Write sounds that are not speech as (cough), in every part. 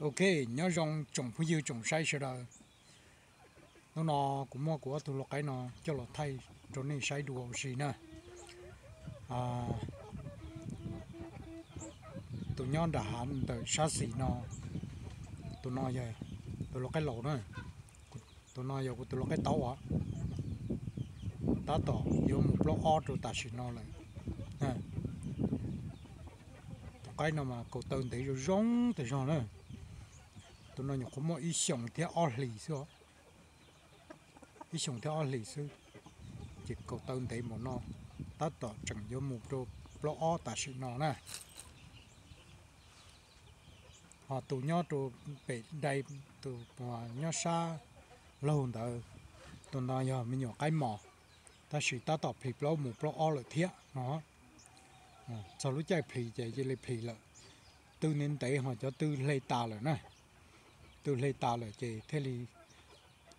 ok, nhớ rong trồng phu dư, trồng sai sẽ rồi nó nó cũng mua của tụi cái nó cho nó thay cho nên sai đồ gì nè. À tụi nhon đã hạn từ sát xỉ nó tụi nó tôi tụi cái lẩu nữa tụi nó giờ của tụi cái tàu á ta tỏ yêu một block ở rồi ta xỉ nó lại. Nè. Cái nó mà cậu tên thì rồi rong thì sao nữa tụi nó nhục có một sống theo ở lì xưa ít sống theo ở lì xưa chỉ cầu tơn thấy một nó. Ta tỏ chẳng yêu một đô lo ở ta sự nó nè. Họ tụ nhau tụ bị đầy, tụ nhau xa lâu rồi tụ nó giờ mình nhỏ cái mỏ ta chỉ ta tập phì lo một lo o lại thiệt nó. Ờ, sau lúc chạy phì chạy chỉ lấy phì là tư nên tế, họ cho tư lấy ta rồi nè tôi lấy ta lại chơi thế thì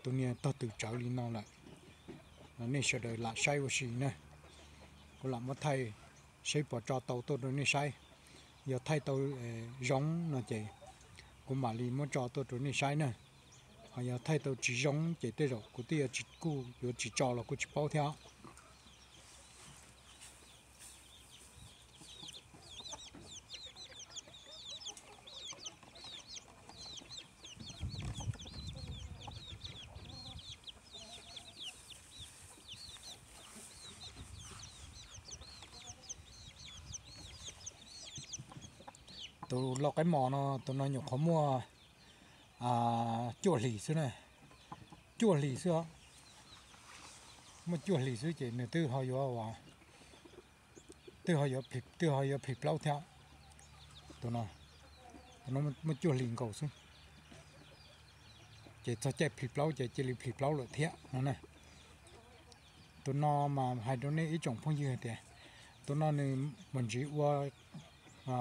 tôi nghe tôi tự trở đi nó lại. Nó nên sẽ đợi lại sai của gì nè. Có làm mất thay sẽ bỏ cho tàu tôi rồi nên sai. Giờ thay tàu ờ, giống nó chơi cũng mà đi muốn cho tôi rồi nên sai nè. Họ giờ thay tàu chỉ giống chơi tới rồi của tia chỉ cu rồi chỉ cho là của chỉ bao theo. Tôi lọc cái mỏ nó tôi nói nhục khó mua. À chua lì xưa này. Chua lì xưa mà chua lì xưa chỉ nửa tư họ vô vào tư họ vô phịch tư họ vô phịch lâu theo. Tôi nói. Nó nó mà chua lì cầu xưa chỉ cho chạy phịch lâu chỉ chỉ lì phịch lâu rồi thiệt nó này. Tôi nói mà hai đứa này ít trồng phong như thì tôi nói này mình chỉ qua à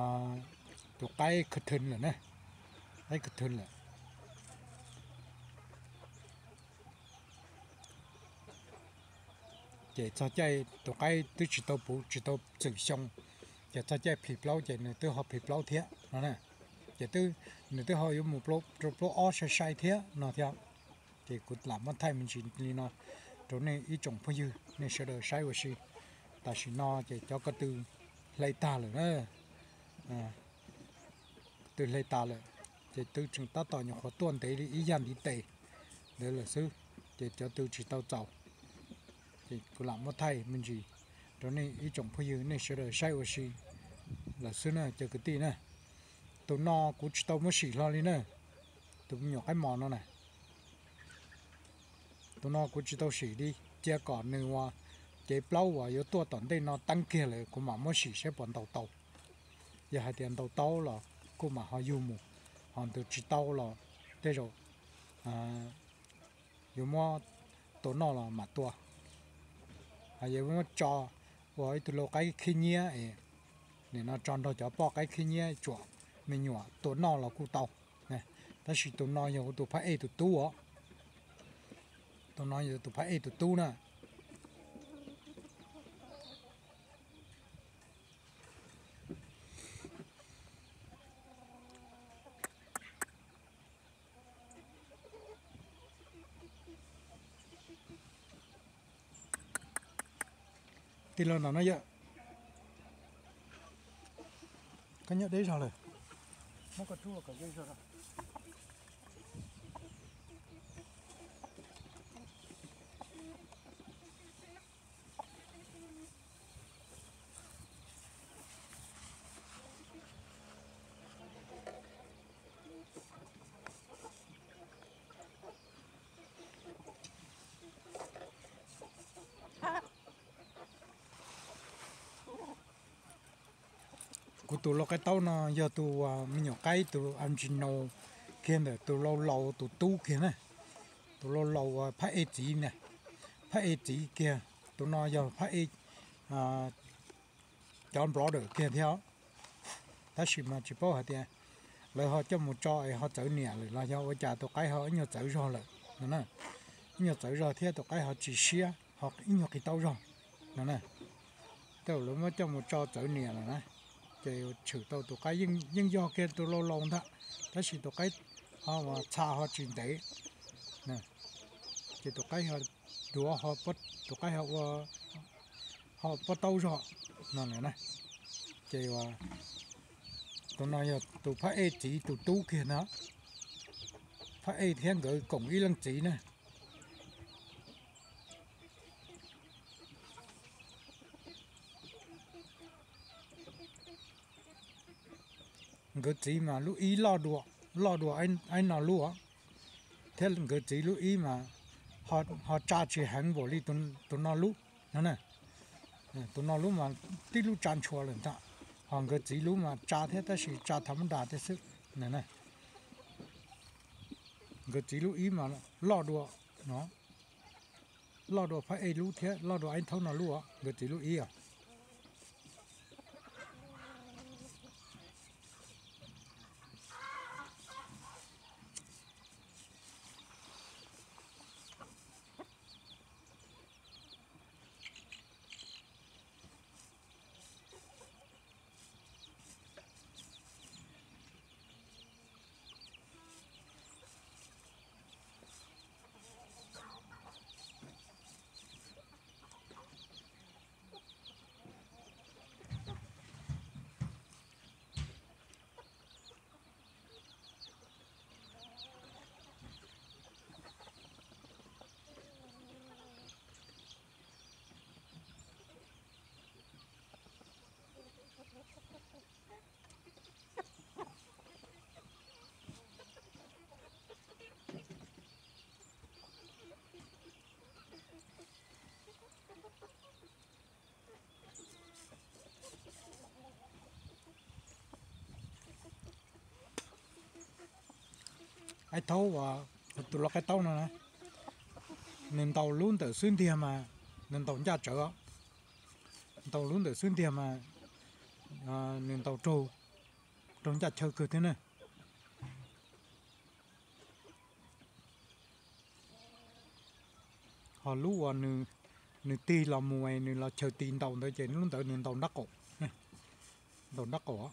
tụi cái khất thân là nè cái khất thân là chỉ cho chạy tụi cái tôi chỉ tao bù chỉ tao tự xong chỉ cho chạy phì lâu chỉ nữa tôi học phì lâu thế nó nè chỉ tôi nữa tôi học dùng một lô một lô ó sai sai thế nó theo chỉ cũng làm mất thay mình chỉ đi nó chỗ này ít trồng phong dư nên sẽ được sai của gì ta chỉ nó chỉ cho cái từ lấy ta rồi đó à từ lấy ta lại thì từ chúng ta tạo những khó tuần thế đi ý dân đi tệ đấy là sư, thì cho từ chỉ tao giàu thì cứ làm một thay mình chỉ đó này ý chồng phải dư này sẽ là sai ở gì là sư nè cho cái tí nè. Tụi nó cũng chỉ tao mới xỉ lo đi nè. Tụi nhỏ cái mòn nó này tụi nó cũng chỉ tao xỉ đi chia còn nữa hoa chế lâu và yếu tua tận đây nó, tăng kia lại, cũng mà mới xỉ sẽ bọn tàu tàu. Giờ hai tiền tàu tàu là cô mà họ yêu mù họ từ chỉ tao là thế rồi à dùng mà tổ nó là mà tua à dùng mua cho với từ lâu cái khi nhia ấy để nó tròn đầu cho bỏ cái khi nhia chuột mình nhỏ tổ nó là cô tao nè ta chỉ tổ nó nhiều tổ phải ấy tổ tu á tổ nó nhiều tổ phải ấy tổ tu nè thì là nó nó vậy? Cái nhớ đấy sao rồi? Nó có chua cả dây rồi? Cụ tụ lo cái tàu nó giờ tụ à, mình nhỏ cái tụ ăn chín nâu kia này tụ lâu lâu tụ tu kia này tụ lâu lâu à, phải ế chỉ này phải ế chỉ kia tụ nó giờ phải ế à lo được kia theo. Ta chỉ mà chỉ bảo hả tiền lời họ cho một trò họ chở nhẹ rồi là do cha tụ cái họ nhiều chở rồi rồi nè. Nhiều chở rồi theo tụ cái họ chỉ xia, họ nhiều cái tàu rồi nè nè. Tàu lúc mà cho một trò chở nhẹ rồi nè cái chịu tàu tụ cái nhưng nhưng do cái tụ lâu lâu đó, cái là tụ cái, họ mà xa họ chuyển đấy nè, cái tụ cái họ đùa họ bắt tụ cái họ họ bắt tàu rồi nè này này cái là tụ nói tụ phải chỉ tụ tu kia nữa. Phải thiên gửi cổng y lăng chỉ này người chỉ mà lúc ý lo đùa lo đùa anh anh nào lúa. Thế người chỉ lúc ý mà họ họ cha chỉ hàng bỏ đi tuần tuần nào lúc nó này tuần nào lúc mà tí lúc tràn chua lên ta. Họ người chỉ lúc mà cha thế ta chỉ cha thầm đà thế sức này này người chỉ lúc ý mà lo đùa nó. Lo đùa phải ai lúc thế, lo đùa anh thâu nào lúa. Người chỉ lúc ý à. Ai thâu và tụi nó cái tàu nữa nên tàu luôn từ xuyên thiềm mà nên tàu ra chợ tàu luôn từ xuyên thiềm mà à, nên tàu trâu trong ra chợ cửa thế này. Họ lú vào nửa nửa tì là mùa nửa là chờ tiền tàu tới trên luôn tới nên tàu đắc cổ. (laughs) Tàu đắc cổ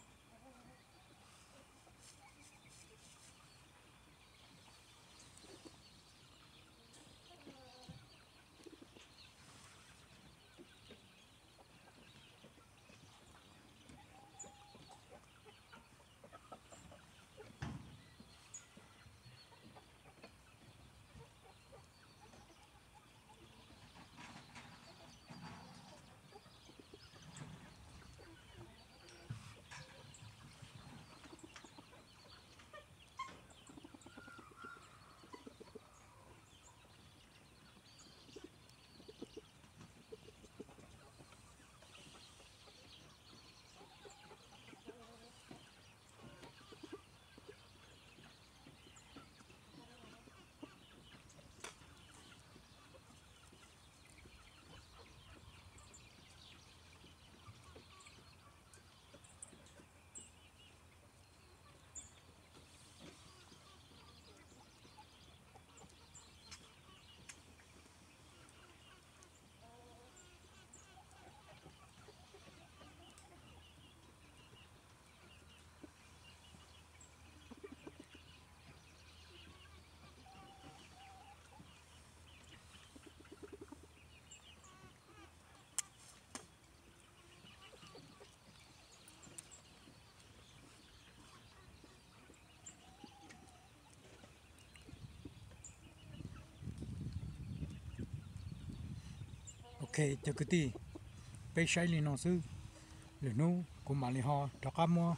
khe cho cái ti bây sai lên nó sư lửa nu cũng mà li ho, cho cá mua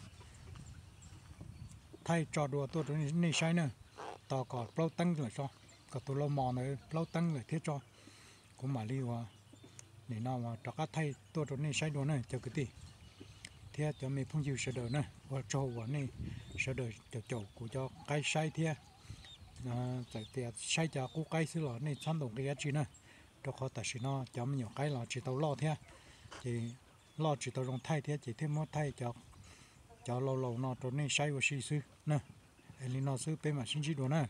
thay trò đùa tôi tôi này sai nữa. Tao có plau tăng rồi cho. Có tôi lâu mò nữa, plau tăng rồi thiết cho. Cũng mà li hoa để nào mà cho cá thay, tôi tôi này sai đồ này cho cái ti thế cho mình phong chịu sợ đời này và trâu và này sợ đời cho chậu của cho cái sai thế tại tiệt sai cho cô cái xí lọ này chăn đồng cái gì nữa cho khó ta xin nó chấm nhiều cái là chỉ tàu lo thế. Thì lo chỉ tàu rong thay thế, chỉ thêm mất thay cho cho lâu lâu nó trốn nên say và suy sư nè. Em nó sư bên mà xin chỉ đồ nè.